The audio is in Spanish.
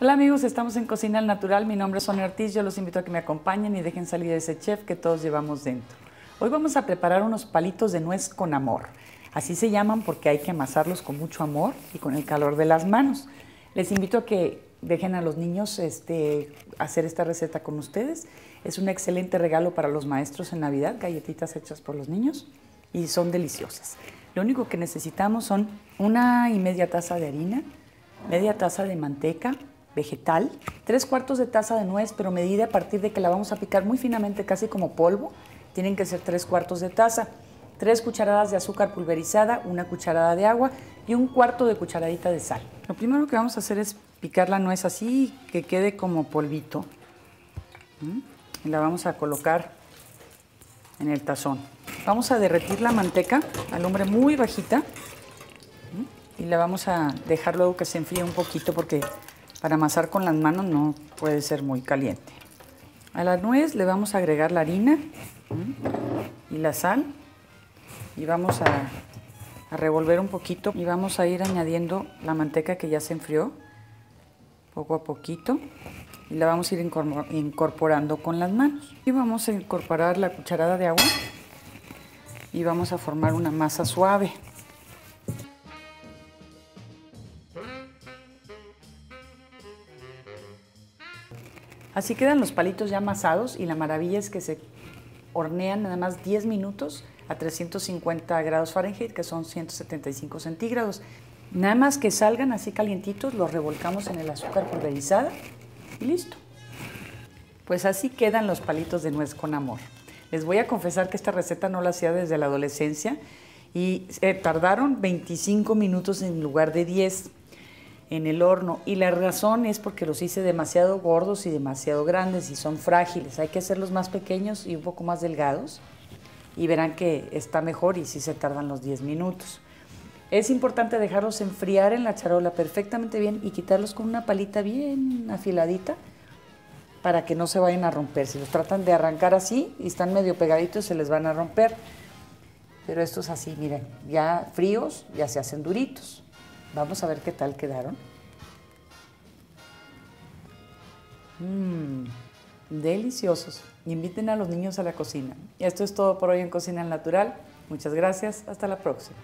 Hola amigos, estamos en Cocina al Natural. Mi nombre es Sonia Ortiz. Yo los invito a que me acompañen y dejen salir ese chef que todos llevamos dentro. Hoy vamos a preparar unos palitos de nuez con amor. Así se llaman porque hay que amasarlos con mucho amor y con el calor de las manos. Les invito a que dejen a los niños este, hacer esta receta con ustedes. Es un excelente regalo para los maestros en Navidad, galletitas hechas por los niños y son deliciosas. Lo único que necesitamos son una y media taza de harina, media taza de manteca, vegetal, tres cuartos de taza de nuez, pero medida a partir de que la vamos a picar muy finamente, casi como polvo, tienen que ser tres cuartos de taza, tres cucharadas de azúcar pulverizada, una cucharada de agua y un cuarto de cucharadita de sal. Lo primero que vamos a hacer es picar la nuez así, que quede como polvito. Y la vamos a colocar en el tazón. Vamos a derretir la manteca a lumbre muy bajita y la vamos a dejar luego que se enfríe un poquito porque para amasar con las manos no puede ser muy caliente. A la nuez le vamos a agregar la harina y la sal y vamos a, a, revolver un poquito y vamos a ir añadiendo la manteca que ya se enfrió poco a poquito y la vamos a ir incorporando con las manos. Y vamos a incorporar la cucharada de agua y vamos a formar una masa suave. Así quedan los palitos ya amasados y la maravilla es que se hornean nada más 10 minutos a 350 grados Fahrenheit, que son 175 centígrados. Nada más que salgan así calientitos, los revolcamos en el azúcar pulverizada y listo. Pues así quedan los palitos de nuez con amor. Les voy a confesar que esta receta no la hacía desde la adolescencia y eh, tardaron 25 minutos en lugar de 10 en el horno y la razón es porque los hice demasiado gordos y demasiado grandes y son frágiles. Hay que hacerlos más pequeños y un poco más delgados y verán que está mejor y sí se tardan los 10 minutos. Es importante dejarlos enfriar en la charola perfectamente bien y quitarlos con una palita bien afiladita para que no se vayan a romper. Si los tratan de arrancar así y están medio pegaditos se les van a romper. Pero estos así, miren, ya fríos ya se hacen duritos. Vamos a ver qué tal quedaron. Mmm, deliciosos. Inviten a los niños a la cocina. Esto es todo por hoy en Cocina Natural. Muchas gracias. Hasta la próxima.